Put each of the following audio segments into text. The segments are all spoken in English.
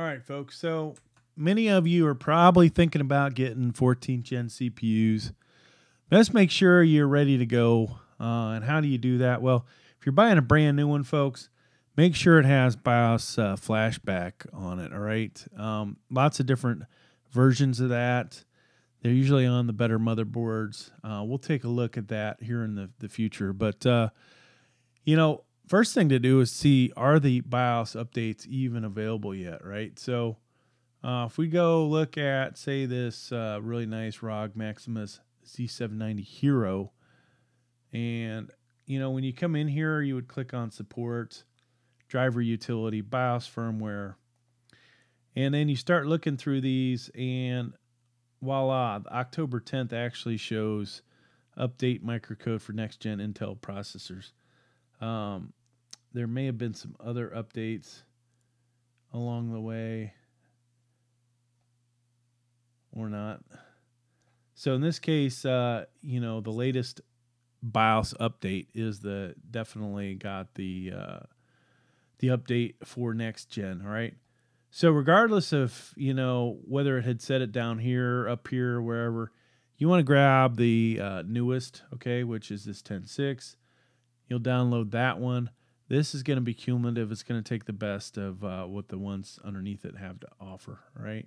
All right, folks. So many of you are probably thinking about getting 14th gen CPUs. Let's make sure you're ready to go. Uh, and how do you do that? Well, if you're buying a brand new one, folks, make sure it has BIOS uh, flashback on it. All right. Um, lots of different versions of that. They're usually on the better motherboards. Uh, we'll take a look at that here in the, the future. But, uh, you know, first thing to do is see are the BIOS updates even available yet, right? So uh, if we go look at, say, this uh, really nice ROG Maximus Z790 Hero, and you know when you come in here, you would click on support, driver utility, BIOS firmware, and then you start looking through these, and voila, October 10th actually shows update microcode for next gen Intel processors. Um, there may have been some other updates along the way or not. So in this case, uh, you know, the latest BIOS update is the definitely got the uh, the update for next gen. All right. So regardless of you know whether it had set it down here, up here, wherever, you want to grab the uh, newest, okay, which is this 10.6. You'll download that one. This is going to be cumulative. It's going to take the best of uh, what the ones underneath it have to offer, right?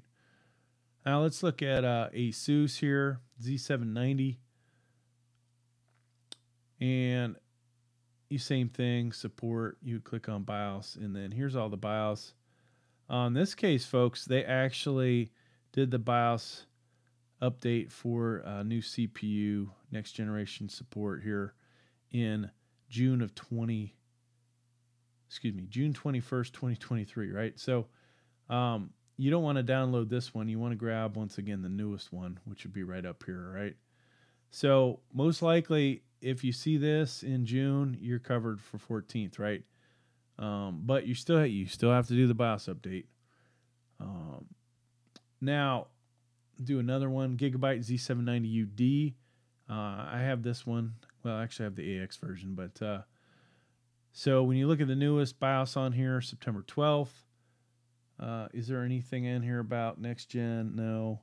Now let's look at uh, ASUS here, Z790. And you same thing, support, you click on BIOS, and then here's all the BIOS. On um, this case, folks, they actually did the BIOS update for uh, new CPU next generation support here in June of 20 excuse me, June 21st, 2023, right? So um, you don't want to download this one. You want to grab, once again, the newest one, which would be right up here, right? So most likely, if you see this in June, you're covered for 14th, right? Um, but you still you still have to do the BIOS update. Um, now, do another one, Gigabyte Z790UD. Uh, I have this one. Well, actually, I have the AX version, but uh, so when you look at the newest BIOS on here, September 12th, uh, is there anything in here about next gen? No.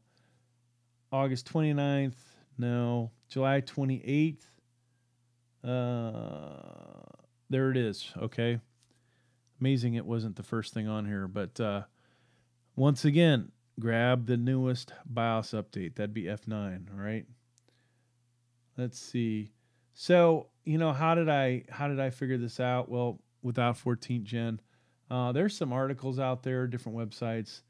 August 29th? No. July 28th? Uh, there it is. Okay. Amazing it wasn't the first thing on here. But uh, once again, grab the newest BIOS update. That'd be F9. All right. Let's see. So you know how did I how did I figure this out? Well, without 14th gen, uh, there's some articles out there, different websites.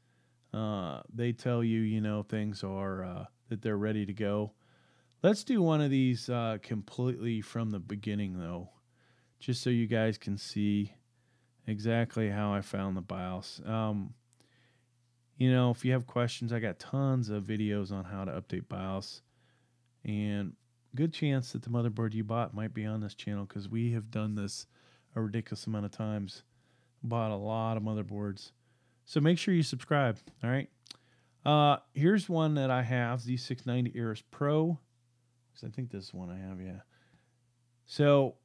Uh, they tell you you know things are uh, that they're ready to go. Let's do one of these uh, completely from the beginning though, just so you guys can see exactly how I found the BIOS. Um, you know, if you have questions, I got tons of videos on how to update BIOS. And good chance that the motherboard you bought might be on this channel because we have done this a ridiculous amount of times. Bought a lot of motherboards. So make sure you subscribe. All right. Uh, here's one that I have Z690 Aorus Pro. I think this is one I have, yeah. So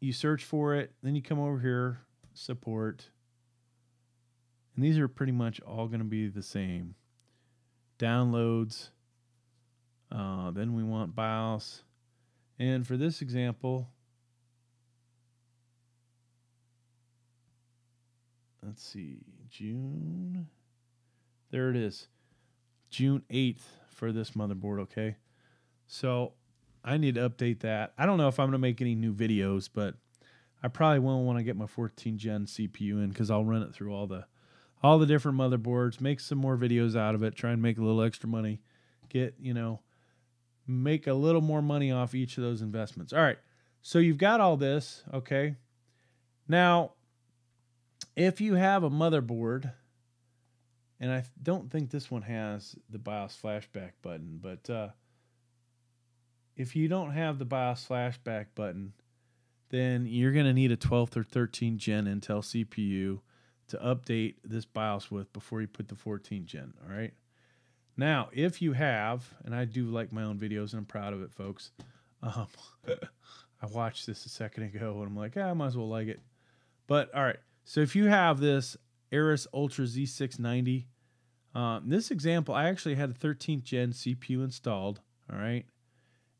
you search for it, then you come over here, support. And these are pretty much all going to be the same. Downloads, uh, then we want BIOS. And for this example, let's see, June. There it is. June 8th for this motherboard, okay? So I need to update that. I don't know if I'm going to make any new videos, but I probably will when I get my 14 gen CPU in because I'll run it through all the all the different motherboards, make some more videos out of it, try and make a little extra money, get, you know, make a little more money off each of those investments. All right. So you've got all this, okay? Now, if you have a motherboard, and I don't think this one has the BIOS flashback button, but uh, if you don't have the BIOS flashback button, then you're going to need a 12th or 13th gen Intel CPU to update this BIOS with before you put the 14th gen. All right. Now, if you have, and I do like my own videos and I'm proud of it, folks. Um, I watched this a second ago and I'm like, ah, I might as well like it. But all right, so if you have this Aorus Ultra Z690. Uh, this example, I actually had a 13th gen CPU installed. All right.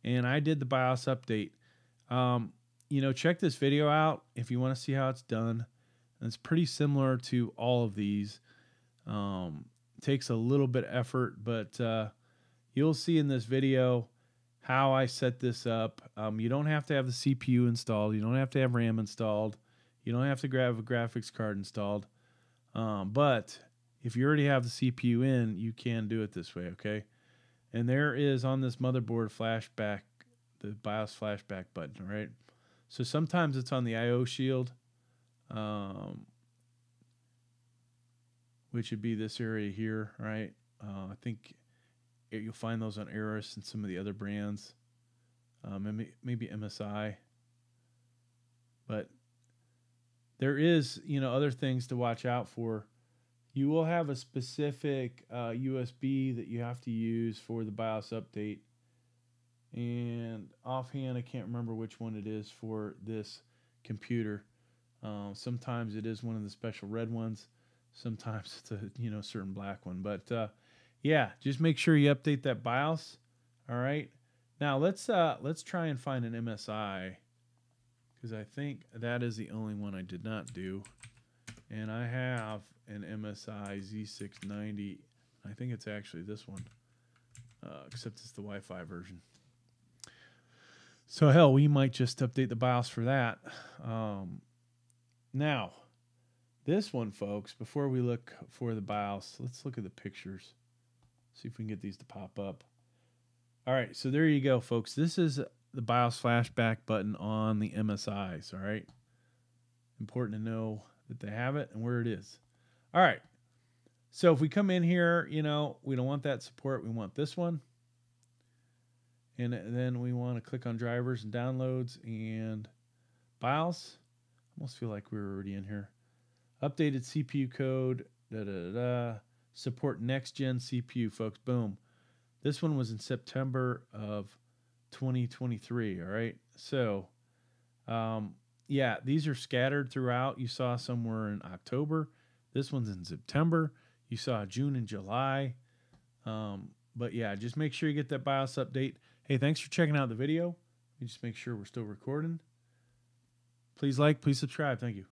And I did the BIOS update. Um, you know, check this video out if you want to see how it's done. And it's pretty similar to all of these. Um, takes a little bit of effort, but uh, you'll see in this video how I set this up. Um, you don't have to have the CPU installed. You don't have to have RAM installed. You don't have to grab a graphics card installed. Um, but if you already have the CPU in, you can do it this way, okay? And there is on this motherboard flashback, the BIOS flashback button, right? So sometimes it's on the I/O shield, um, which would be this area here, right? Uh, I think you'll find those on Aorus and some of the other brands, um, maybe MSI. But there is, you know, other things to watch out for. You will have a specific uh, USB that you have to use for the BIOS update and offhand, I can't remember which one it is for this computer. Um, sometimes it is one of the special red ones. Sometimes it's a you know certain black one. But uh, yeah, just make sure you update that BIOS. All right. Now let's uh, let's try and find an MSI because I think that is the only one I did not do. And I have an MSI Z690. I think it's actually this one, uh, except it's the Wi-Fi version. So hell, we might just update the BIOS for that. Um, now, this one, folks, before we look for the BIOS, let's look at the pictures. See if we can get these to pop up. All right, so there you go, folks. This is the BIOS flashback button on the MSIs, all right? Important to know that they have it and where it is. All right, so if we come in here, you know, we don't want that support. We want this one. And then we want to click on drivers and downloads and BIOS. Almost feel like we were already in here. Updated CPU code. Da, da, da, Support next gen CPU, folks. Boom. This one was in September of 2023. All right. So, um, yeah, these are scattered throughout. You saw somewhere in October. This one's in September. You saw June and July. Um, but yeah, just make sure you get that BIOS update. Hey, thanks for checking out the video. Let me just make sure we're still recording. Please like, please subscribe. Thank you.